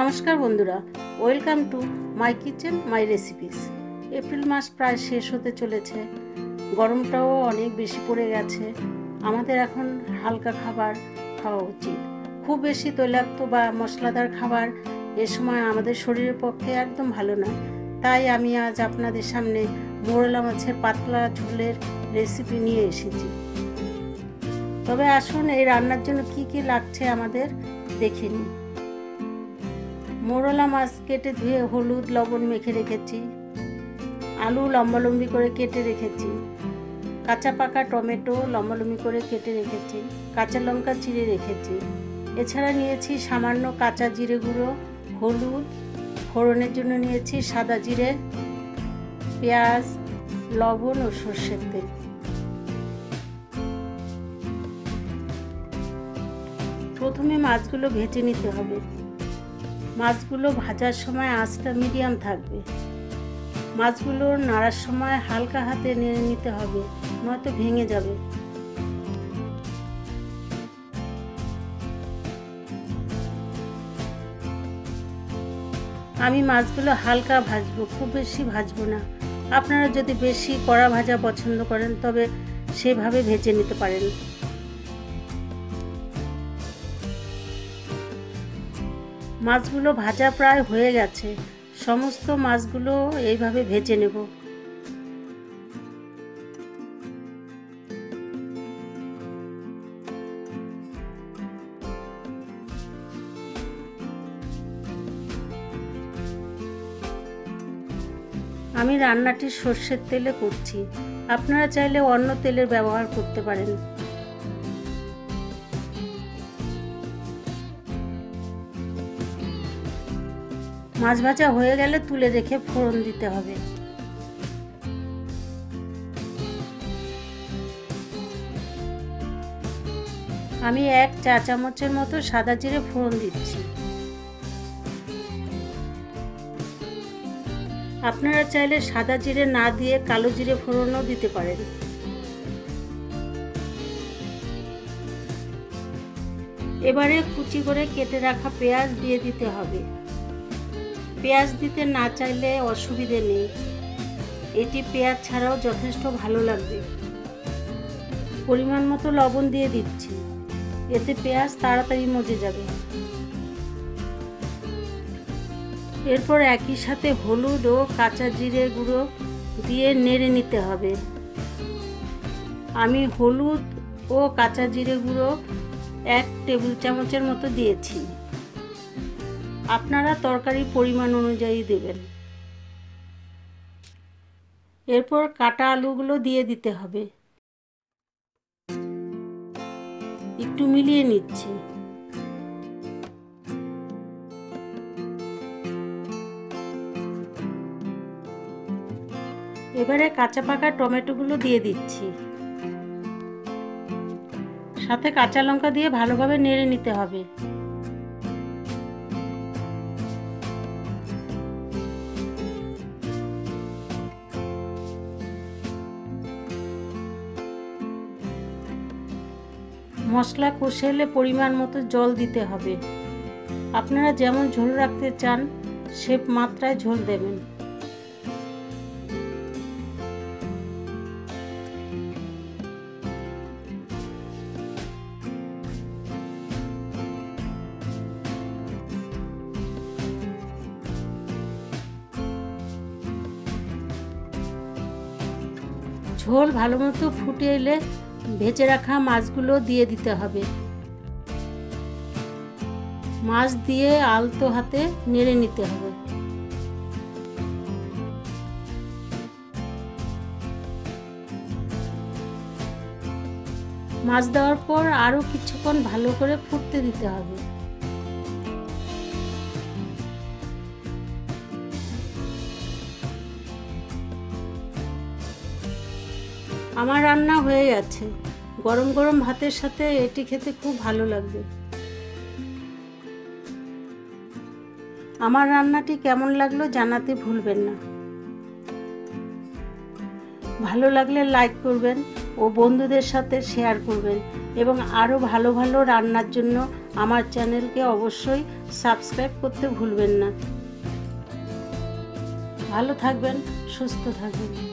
নমস্কার বন্ধুরা, welcome to my kitchen, my recipes. April মাস প্রায় শেষ হতে চলেছে, গরমটাও অনেক বেশি পড়ে গেছে, আমাদের এখন হালকা খাবার খাওয়া উচিত। খুব বেশি তৈলাক্ত বা মশলাদার খাবার এ সময় আমাদের শরীরের পক্ষে একদম ভালো নয়। তাই আমি আজ আপনাদের সামনে মোরলা মাছের পাতলা ঝোলের রেসিপি নিয়ে এসেছি। তবে আসুন এই রান্নার জন্য কি কি লাগছে আমাদের দেখে নিই। মোরলা মাছ কেটে ধুয়ে হলুদ লবণ মেখে রেখেছি। আলু লম্বালম্বি করে কেটে রেখেছি। কাঁচা পাকা টমেটো লম্বালম্বি করে কেটে রেখেছি। কাঁচা লঙ্কা চিড়ে রেখেছি। এছাড়া নিয়েছি সামান্য কাঁচা জিরে গুঁড়ো, হলুদ। ফোড়নের জন্য নিয়েছি সাদা জিরে, পেঁয়াজ, লবণ ও সর্ষের তেল। প্রথমে মাছগুলো ভেজে নিতে হবে। মাছগুলো ভাজার সময় আঁচটা মিডিয়াম থাকবে। মাছগুলো নাড়ার সময় হালকা হাতে নেড়ে নিতে হবে, নয়তো ভেঙে যাবে। আমি মাছগুলো হালকা ভাজবো, খুব বেশি ভাজবো না। আপনারা যদি বেশি কড়া ভাজা পছন্দ করেন, তবে সেভাবে ভেজে নিতে পারেন। মাছগুলো ভাজা প্রায় হয়ে গেছে। সমস্ত মাছগুলো এইভাবে ভেজে নেব। আমি রান্নাটি সর্ষের তেলে করছি। আপনারা চাইলে অন্য তেলের ব্যবহার করতে পারেন। মাছ ভাজা হয়ে গেলে তুলে রেখে ফোড়ন দিতে হবে। আমি এক চা চামচের মতো সাদা জিরে ফোড়ন দিচ্ছি। আপনারা চাইলে সাদা জিরে না দিয়ে কালো জিরে ফোড়নও দিতে পারেন। এবারে কুচি করে কেটে রাখা পেঁয়াজ দিয়ে দিতে হবে। পেঁয়াজ দিতে না চাইলে অসুবিধে নেই। এটি পেঁয়াজ ছাড়াও যথেষ্ট ভালো লাগবে। পরিমাণ মতো লবণ দিয়ে দিচ্ছি। এতে পেঁয়াজ তাড়াতাড়ি মজে যাবে। এরপর একই সাথে হলুদ ও কাঁচা জিরে গুঁড়ো দিয়ে নেড়ে নিতে হবে। আমি হলুদ ও কাঁচা জিরে গুঁড়ো এক টেবিল চামচের মতো দিয়েছি। আপনারা তরকারি পরিমাণ অনুযায়ী দেবেন। এরপর কাটা আলুগুলো দিয়ে দিতে হবে। একটু মিলিয়ে নিচ্ছি। এবারে কাঁচা পাকা টমেটোগুলো দিয়ে দিচ্ছি। সাথে কাঁচা লঙ্কা দিয়ে ভালোভাবে নেড়ে নিতে হবে। মশলা কষে এলে পরিমাণ মতো জল দিতে হবে। আপনারা যেমন ঝোল রাখতে চান, সে মাত্রায় ঝোল দেবেন। ঝোল ভালো মতো ফুটে এলে ভেজে রাখা মাছগুলো দিয়ে দিতে হবে। মাছ দিয়ে আলতো হাতে নেড়ে নিতে হবে। মাছ দেওয়ার পর আরও কিছুক্ষণ ভালো করে ফুটতে দিতে হবে। আমার রান্না হয়ে গেছে। গরম গরম ভাতের সাথে এটি খেতে খুব ভালো লাগবে। আমার রান্নাটি কেমন লাগল জানাতে ভুলবেন না। ভালো লাগলে লাইক করবেন ও বন্ধুদের সাথে শেয়ার করবেন এবং আরও ভালো ভালো রান্নার জন্য আমার চ্যানেলকে অবশ্যই সাবস্ক্রাইব করতে ভুলবেন না। ভালো থাকবেন, সুস্থ থাকবেন।